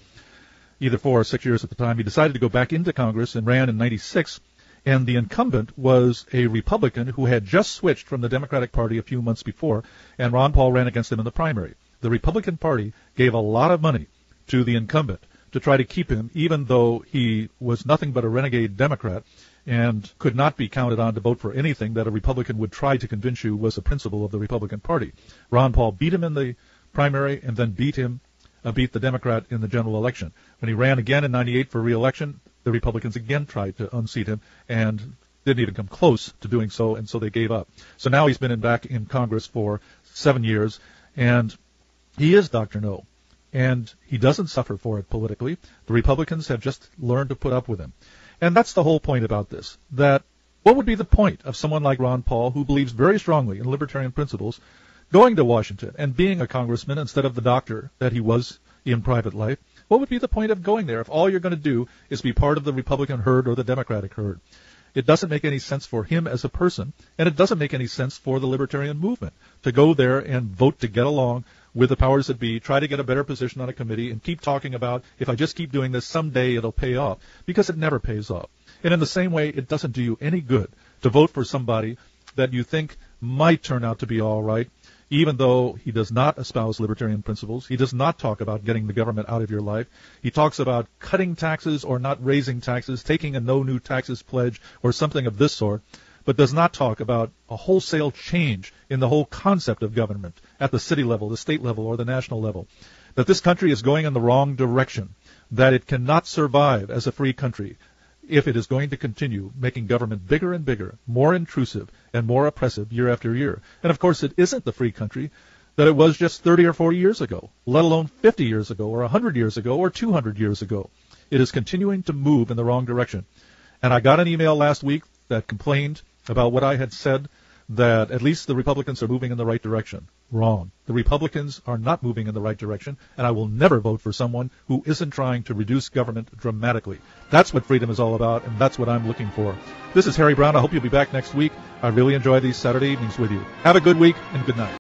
either four or six years at the time. He decided to go back into Congress and ran in 96. And the incumbent was a Republican who had just switched from the Democratic Party a few months before, and Ron Paul ran against him in the primary. The Republican Party gave a lot of money to the incumbent to try to keep him, even though he was nothing but a renegade Democrat and could not be counted on to vote for anything that a Republican would try to convince you was a principle of the Republican Party. Ron Paul beat him in the primary and then beat him, uh, beat the Democrat in the general election. When he ran again in 98 for re-election, the Republicans again tried to unseat him and didn't even come close to doing so, and so they gave up. So now he's been in back in Congress for seven years, and he is Dr. No. and he doesn't suffer for it politically. The Republicans have just learned to put up with him. And that's the whole point about this, that what would be the point of someone like Ron Paul, who believes very strongly in libertarian principles, going to Washington and being a congressman instead of the doctor that he was in private life? What would be the point of going there if all you're going to do is be part of the Republican herd or the Democratic herd? It doesn't make any sense for him as a person, and it doesn't make any sense for the libertarian movement to go there and vote to get along with the powers that be, try to get a better position on a committee, and keep talking about if I just keep doing this, someday it'll pay off, because it never pays off. And in the same way, it doesn't do you any good to vote for somebody that you think might turn out to be all right, even though he does not espouse libertarian principles. He does not talk about getting the government out of your life. He talks about cutting taxes or not raising taxes, taking a no new taxes pledge or something of this sort but does not talk about a wholesale change in the whole concept of government at the city level, the state level, or the national level. That this country is going in the wrong direction, that it cannot survive as a free country if it is going to continue making government bigger and bigger, more intrusive, and more oppressive year after year. And of course, it isn't the free country that it was just 30 or 40 years ago, let alone 50 years ago, or 100 years ago, or 200 years ago. It is continuing to move in the wrong direction. And I got an email last week that complained about what I had said that at least the Republicans are moving in the right direction. Wrong. The Republicans are not moving in the right direction, and I will never vote for someone who isn't trying to reduce government dramatically. That's what freedom is all about, and that's what I'm looking for. This is Harry Browne. I hope you'll be back next week. I really enjoy these Saturday evenings with you. Have a good week, and good night.